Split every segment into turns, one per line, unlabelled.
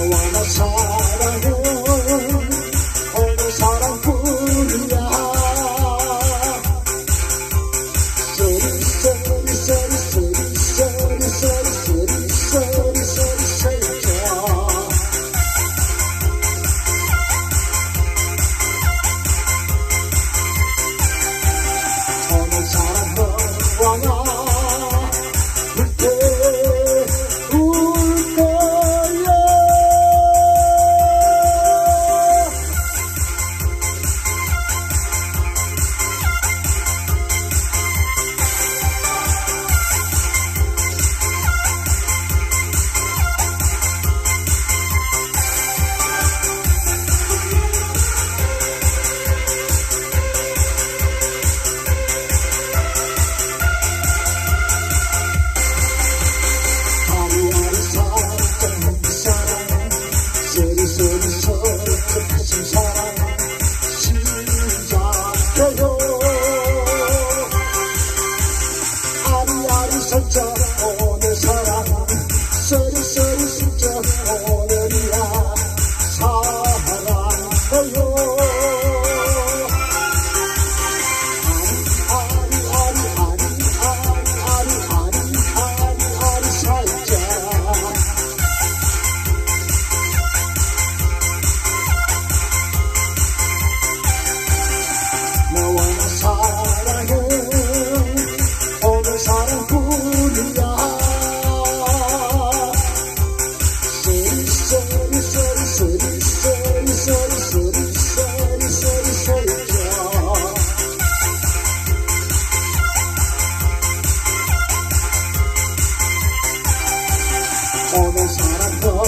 wanna song.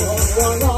Oh,